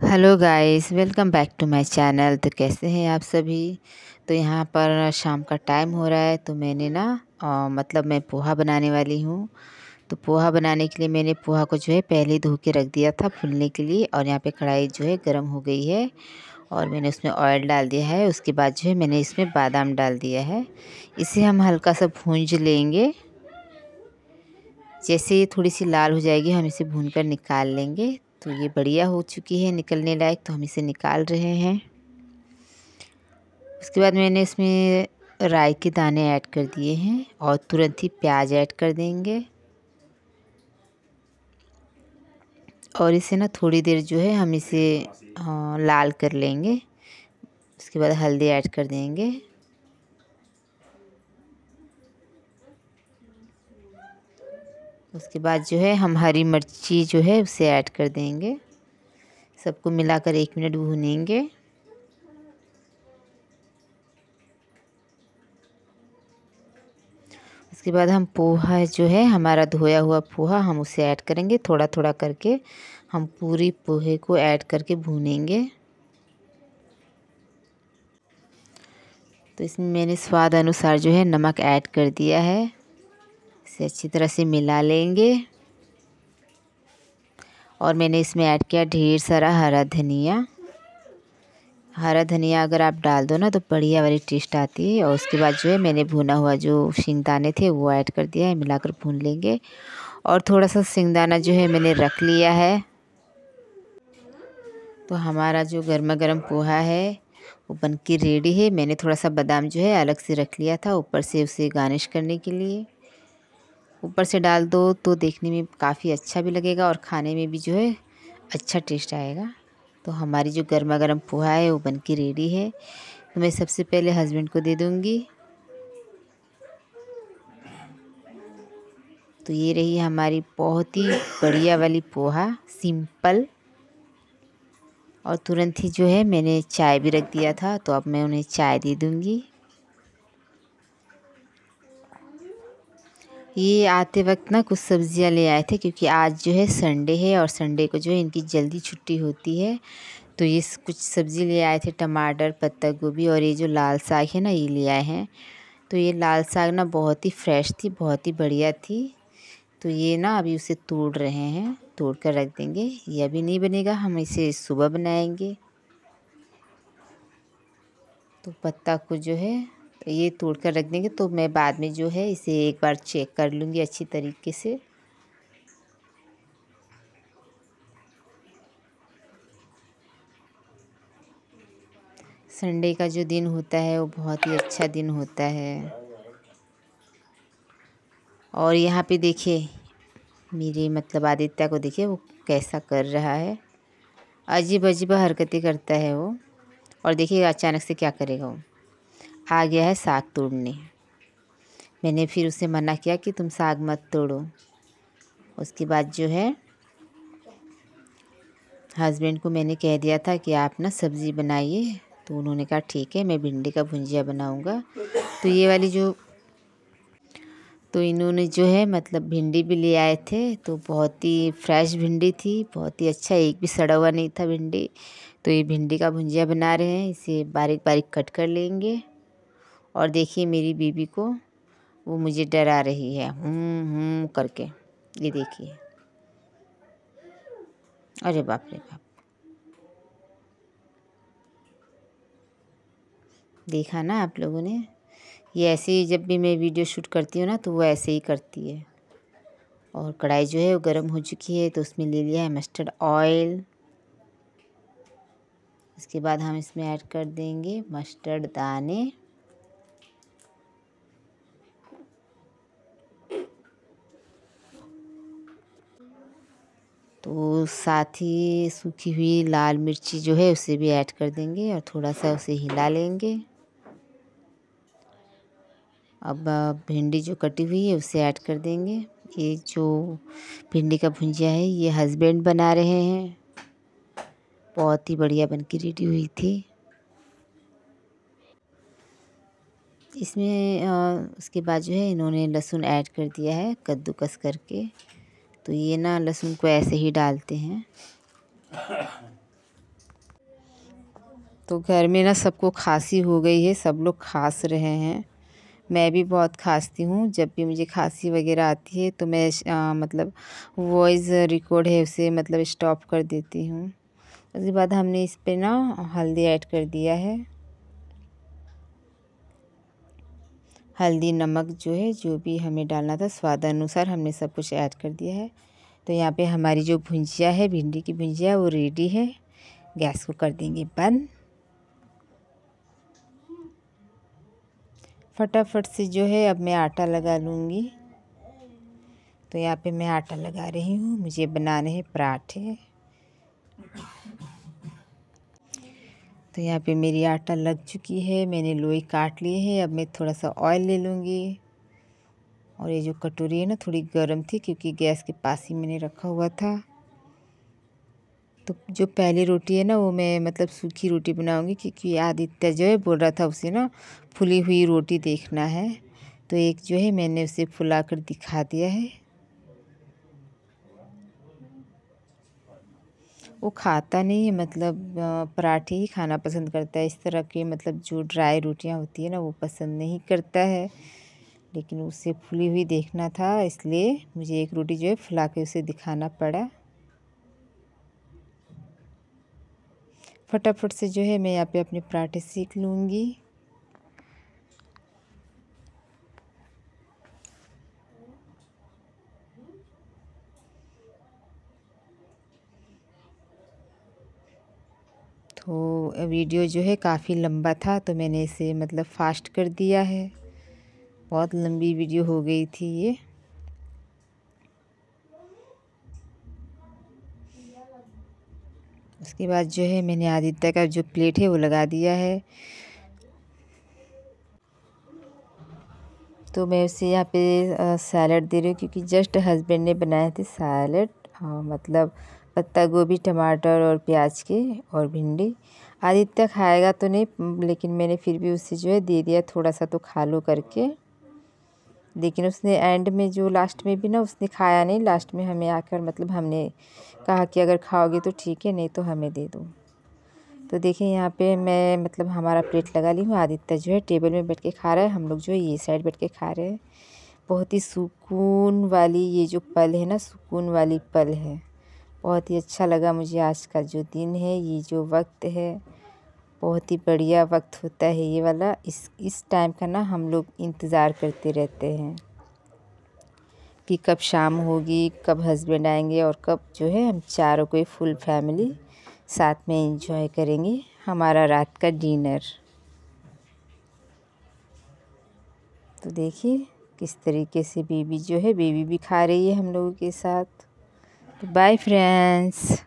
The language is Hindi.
Hello guys welcome back to my channel. तो कैसे हैं आप सभी? तो यहाँ पर शाम का टाइम हो रहा है तो मैंने ना आ, मतलब मैं पोहा बनाने वाली हूँ। तो पोहा बनाने के लिए मैंने पोहा को जो है पहले धो के रख दिया था फूलने के लिए और यहाँ पे कढ़ाई जो है गर्म हो गई है और मैंने उसमें ऑयल डाल दिया है। उसके बाद जो है मैंने इसमें बादाम डाल दिया है। इसे हम हल्का सा भूंज लेंगे। जैसे ये थोड़ी सी लाल हो जाएगी हम इसे भून कर निकाल लेंगे। तो ये बढ़िया हो चुकी है, निकलने लायक तो हम इसे निकाल रहे हैं। उसके बाद मैंने इसमें राई के दाने ऐड कर दिए हैं और तुरंत ही प्याज ऐड कर देंगे। और इसे ना थोड़ी देर जो है हम इसे लाल कर लेंगे। उसके बाद हल्दी ऐड कर देंगे। उसके बाद जो है हम हरी मिर्ची जो है उसे ऐड कर देंगे। सबको मिलाकर एक मिनट भूनेंगे। उसके बाद हम पोहा जो है, हमारा धोया हुआ पोहा हम उसे ऐड करेंगे। थोड़ा थोड़ा करके हम पूरी पोहे को ऐड करके भूनेंगे। तो इसमें मैंने स्वाद अनुसार जो है नमक ऐड कर दिया है। इसे अच्छी तरह से मिला लेंगे। और मैंने इसमें ऐड किया ढेर सारा हरा धनिया। हरा धनिया अगर आप डाल दो ना तो बढ़िया वाली टेस्ट आती है। और उसके बाद जो है मैंने भुना हुआ जो शिंगदाने थे वो ऐड कर दिया है, मिलाकर भून लेंगे। और थोड़ा सा सिंगदाना जो है मैंने रख लिया है। तो हमारा जो गर्मा गर्म पोहा है वो बन के रेडी है। मैंने थोड़ा सा बादाम जो है अलग से रख लिया था ऊपर से उसे गार्निश करने के लिए। ऊपर से डाल दो तो देखने में काफ़ी अच्छा भी लगेगा और खाने में भी जो है अच्छा टेस्ट आएगा। तो हमारी जो गर्मा गर्म पोहा है वो बन के रेडी है। तो मैं सबसे पहले हस्बैंड को दे दूँगी। तो ये रही हमारी बहुत ही बढ़िया वाली पोहा सिंपल और तुरंत ही जो है मैंने चाय भी रख दिया था तो अब मैं उन्हें चाय दे दूँगी। ये आते वक्त ना कुछ सब्ज़ियाँ ले आए थे क्योंकि आज जो है संडे है और संडे को जो है इनकी जल्दी छुट्टी होती है। तो ये कुछ सब्ज़ी ले आए थे, टमाटर, पत्ता गोभी और ये जो लाल साग है ना, ये ले आए हैं। तो ये लाल साग ना बहुत ही फ्रेश थी, बहुत ही बढ़िया थी। तो ये ना अभी उसे तोड़ रहे हैं तोड़ कर रख देंगे। ये अभी नहीं बनेगा, हम इसे सुबह बनाएँगे। तो पत्ता को जो है ये तोड़ कर रख देंगे तो मैं बाद में जो है इसे एक बार चेक कर लूँगी अच्छी तरीके से। संडे का जो दिन होता है, वो बहुत ही अच्छा दिन होता है। और यहाँ पे देखिए, मेरे मतलब आदित्य को देखिए, वो कैसा कर रहा है। अजीब अजीब हरकतें करता है वो। और देखिए अचानक से क्या करेगा वो। आ गया है साग तोड़ने। मैंने फिर उसे मना किया कि तुम साग मत तोड़ो। उसके बाद जो है, हस्बैंड को मैंने कह दिया था कि आप ना सब्ज़ी बनाइए। तो उन्होंने कहा, ठीक है, मैं भिंडी का भुंजिया बनाऊँगा। तो ये वाली जो तो इन्होंने जो है मतलब भिंडी भी ले आए थे। तो बहुत ही फ्रेश भिंडी थी, बहुत ही अच्छा एक भी सड़ा हुआ नहीं था भिंडी। तो ये भिंडी का भुंजिया बना रहे हैं, इसे बारीक बारीक कट कर लेंगे। और देखिए मेरी बीबी को, वो मुझे डरा रही है, हूँ हूँ करके। ये देखिए। अरे बाप रे बाप। देखा ना आप लोगों ने? ये ऐसे ही जब भी मैं वीडियो शूट करती हूँ ना तो वो ऐसे ही करती है। और कढ़ाई जो है वो गर्म हो चुकी है तो उसमें ले लिया है मस्टर्ड ऑयल इसके बाद हम इसमें ऐड कर देंगे मस्टर्ड दाने। तो साथ ही सूखी हुई लाल मिर्ची जो है उसे भी ऐड कर देंगे और थोड़ा सा उसे हिला लेंगे। अब भिंडी जो कटी हुई है उसे ऐड कर देंगे। ये जो भिंडी का भुंजिया है, ये हस्बैंड बना रहे हैं। बहुत ही बढ़िया बन के रेडी हुई थी। इसमें उसके बाद जो है इन्होंने लहसुन ऐड कर दिया है, कद्दूकस करके। तो ये ना लहसुन को ऐसे ही डालते हैं। तो घर में ना सबको खांसी हो गई है सब लोग खांस रहे हैं। मैं भी बहुत खांसती हूँ जब भी मुझे खांसी वगैरह आती है तो मैं आ, मतलब वॉइस रिकॉर्ड है उसे मतलब स्टॉप कर देती हूँ। उसके बाद हमने इस पर ना हल्दी ऐड कर दिया है। हल्दी, नमक जो है, जो भी हमें डालना था स्वाद अनुसार हमने सब कुछ ऐड कर दिया है। तो यहाँ पे हमारी जो भुंजिया है, भिंडी की भुंजिया, वो रेडी है। गैस को कर देंगे बंद। फटाफट से जो है, अब मैं आटा लगा लूँगी। तो यहाँ पे मैं आटा लगा रही हूँ। मुझे बनाने हैं पराठे। तो यहाँ पे मेरी आटा लग चुकी है, मैंने लोई काट लिए है, अब मैं थोड़ा सा ऑयल ले लूँगी। और ये जो कटोरी है ना, थोड़ी गर्म थी क्योंकि गैस के पास ही मैंने रखा हुआ था। तो जो पहली रोटी है ना, वो मैं मतलब सूखी रोटी बनाऊँगी क्योंकि आदित्य जो है बोल रहा था उसे ना, फुली हुई रोटी देखना है। तो एक जो है मैंने उसे फुला कर दिखा दिया है। वो खाता नहीं है मतलब पराठे ही खाना पसंद करता है। इस तरह के मतलब जो ड्राई रोटियाँ होती है ना, वो पसंद नहीं करता है। लेकिन उसे फुली हुई देखना था, इसलिए मुझे एक रोटी जो है फुला के उसे दिखाना पड़ा। फटाफट से जो है मैं यहाँ पे अपने पराठे सीख लूँगी। तो वीडियो जो है काफ़ी लंबा था तो मैंने इसे मतलब फ़ास्ट कर दिया है। बहुत लंबी वीडियो हो गई थी ये। उसके बाद जो है मैंने आदित्य का जो प्लेट है वो लगा दिया है। तो मैं उसे यहाँ पे सैलड दे रही हूँ, क्योंकि जस्ट हस्बैंड ने बनाए थे सैलड हाँ मतलब पत्ता गोभी, टमाटर और प्याज के और भिंडी। आदित्य खाएगा तो नहीं, लेकिन मैंने फिर भी उसे जो है दे दिया थोड़ा सा तो खा लो करके। लेकिन उसने एंड में जो लास्ट में भी ना, उसने खाया नहीं। लास्ट में हमें आकर मतलब हमने कहा कि अगर खाओगे तो ठीक है, नहीं तो हमें दे दो। तो देखिए, यहाँ पे मैं मतलब हमारा प्लेट लगा ली हूँ। आदित्य जो है टेबल में बैठ के खा रहा है। हम लोग जो है ये साइड बैठ के खा रहे हैं। बहुत ही सुकून वाली ये जो पल है ना, सुकून वाली पल है। बहुत ही अच्छा लगा मुझे आज का जो दिन है, ये जो वक्त है। बहुत ही बढ़िया वक्त होता है ये वाला। इस इस टाइम का ना हम लोग इंतज़ार करते रहते हैं कि कब शाम होगी, कब हस्बैंड आएँगे और कब जो है हम चारों कोई फुल फैमिली साथ में इंजॉय करेंगे हमारा रात का डिनर तो देखिए किस तरीके से बेबी जो है बेबी भी खा रही है हम लोगों के साथ। Bye friends.